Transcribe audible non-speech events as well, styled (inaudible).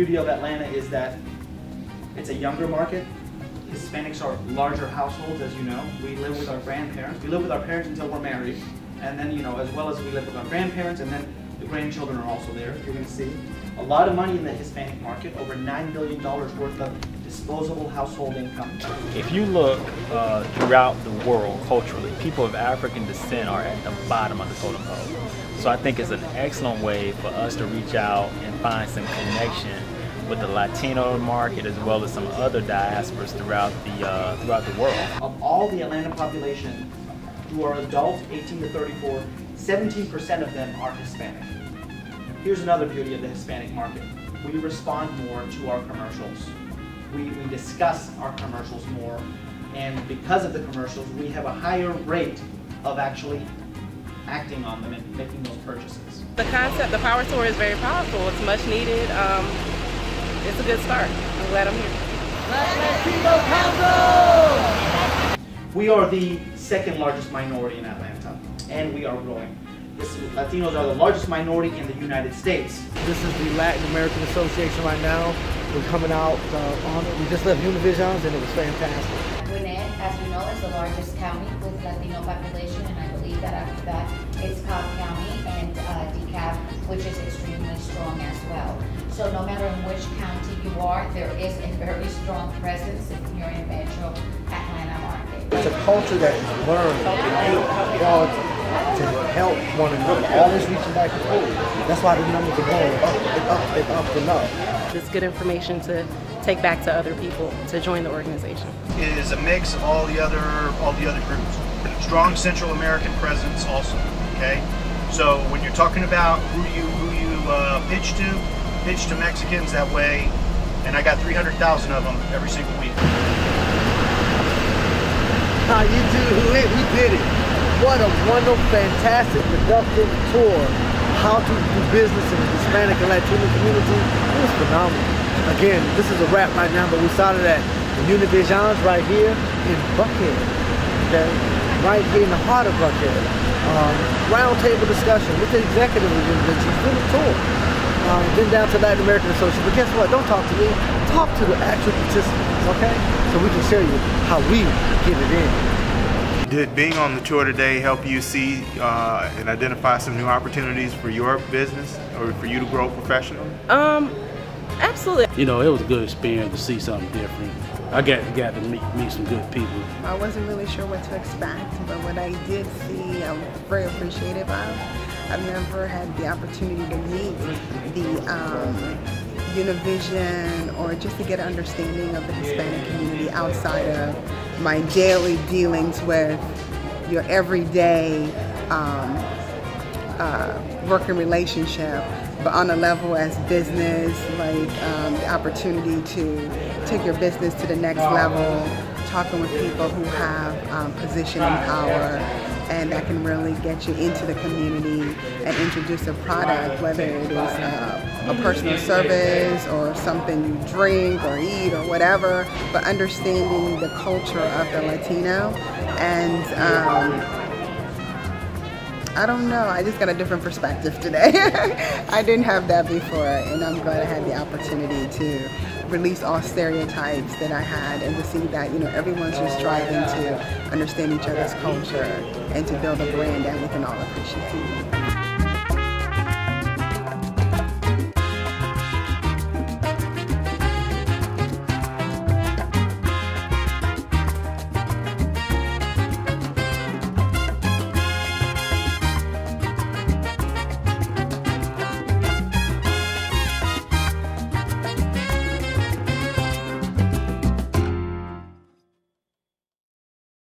beauty of Atlanta is that it's a younger market. Hispanics are larger households, as you know. We live with our grandparents. We live with our parents until we're married. And then, you know, as well as we live with our grandparents, and then the grandchildren are also there, you're going to see. A lot of money in the Hispanic market, over $9 billion worth of disposable household income. If you look uh, throughout the world culturally, people of African descent are at the bottom of the totem pole. So I think it's an excellent way for us to reach out and find some connection with the Latino market as well as some other diasporas throughout the uh, throughout the world. Of all the Atlanta population who are adults 18 to 34, 17% of them are Hispanic. Here's another beauty of the Hispanic market. We respond more to our commercials. We, we discuss our commercials more, and because of the commercials, we have a higher rate of actually acting on them and making those purchases. The concept, the power tour is very powerful. It's much needed. Um, it's a good start. I'm glad I'm here. Latino Council. We are the second largest minority in Atlanta, and we are growing. Latinos are the largest minority in the United States. This is the Latin American Association right now. We're coming out uh, on. We just left Univisions and it was fantastic. Gwinnett, as you know, is the largest county with Latino population, and I believe that after that it's Cobb County and uh, DeKalb, which is extremely strong as well. So no matter in which county you are, there is a very strong presence if you're in Metro Atlanta market. It's a culture that is learned quality to help one another. Always reaching back and forth. That's why the numbers are going up and up and up and up. It's good information to take back to other people to join the organization. It is a mix of all the other all the other groups. Strong Central American presence also. Okay, so when you're talking about who you who you uh, pitch to, pitch to Mexicans that way, and I got 300,000 of them every single week. How you do? We did it. What a wonderful, fantastic, productive tour. How to do business in the Hispanic and Latino community. It was phenomenal. Again, this is a wrap right now, but we started at the Univisions right here in Buckhead. Okay? Right here in the heart of Buckhead. Um, roundtable discussion with the executive of the Univisions. Really tour. Um, then down to Latin American Association. But guess what? Don't talk to me. Talk to the actual participants, okay? So we can show you how we get it in. Did being on the tour today help you see uh, and identify some new opportunities for your business or for you to grow professionally? Um, absolutely. You know, it was a good experience to see something different. I got, got to meet, meet some good people. I wasn't really sure what to expect, but what I did see, I'm very appreciative of. I've never had the opportunity to meet the um, Univision or just to get an understanding of the Hispanic community outside of my daily dealings with your everyday um, uh, working relationship, but on a level as business, like um, the opportunity to take your business to the next level, talking with people who have um, position and power, and that can really get you into the community and introduce a product, whether it is uh, a personal service or something you drink or eat or whatever, but understanding the culture of the Latino and um, I don't know. I just got a different perspective today. (laughs) I didn't have that before, and I'm glad I had the opportunity to release all stereotypes that I had and to see that, you know, everyone's just striving to understand each other's culture and to build a brand that we can all appreciate.